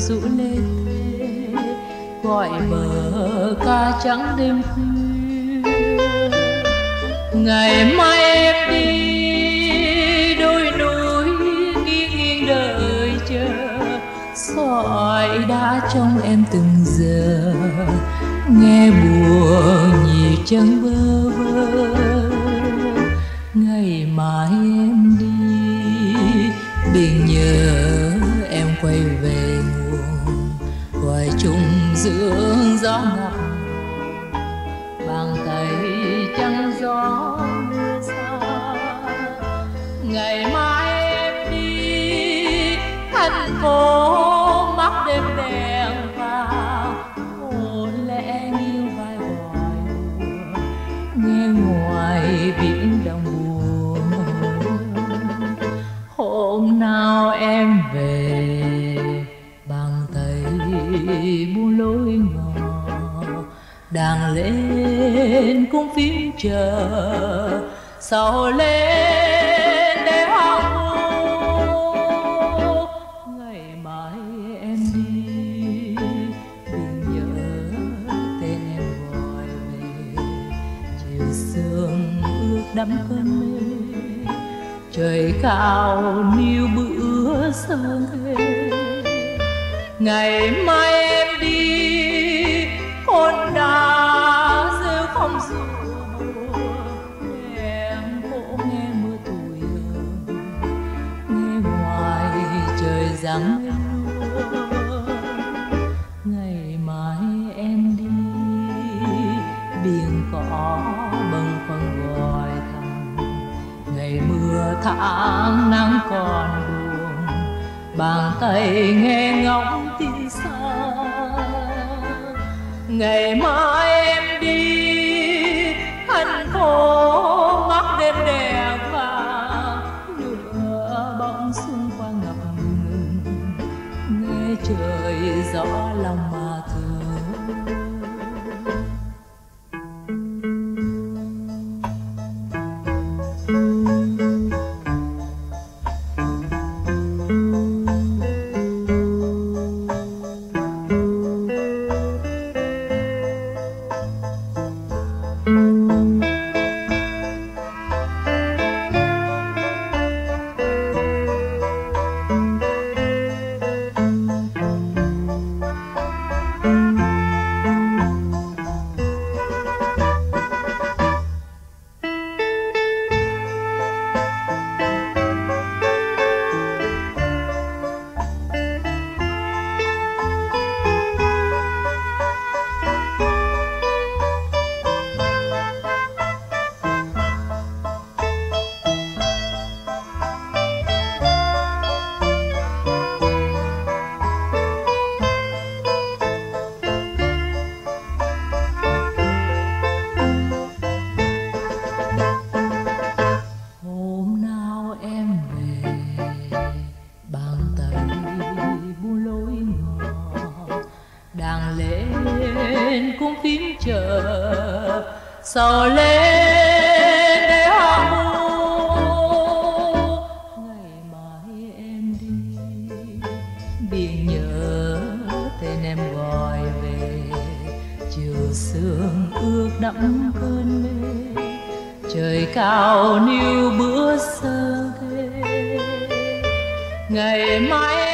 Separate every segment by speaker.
Speaker 1: rũ lê, gọi bờ ca trắng đêm khuya. Ngày mai em đi đôi núi nghiêng nghiêng đợi chờ. Sỏi đã trong em từng giờ, nghe buồn nhịp chân bơ vơ. Ngày mai em đi biển nhớ em quay về trùng chung dưỡng gió ngọt lên cung phím chờ. Sao lên để hoang vu ngày mai em đi. Đừng nhớ tên em gọi về, chiều sương ước đắm cơn mê. Trời cao níu bữa sương thế ngày mai em mưa ngày mai em đi, biển cỏ bâng khuâng gọi thầm ngày mưa tháng nắng còn buồn, bàn tay nghe ngóng tin xa. Ngày mai em đi thành chờ lên để hoang ngày mai em đi biển nhớ tên em gọi về, chiều sương ước đẫm cơn mê, trời cao níu bữa sơ ghê. Ngày mai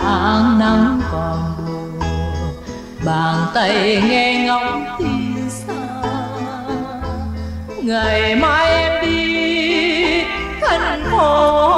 Speaker 1: tháng nắng còn buồn bàn tay nghe ngóng tin xa. Ngày mai em đi thành phố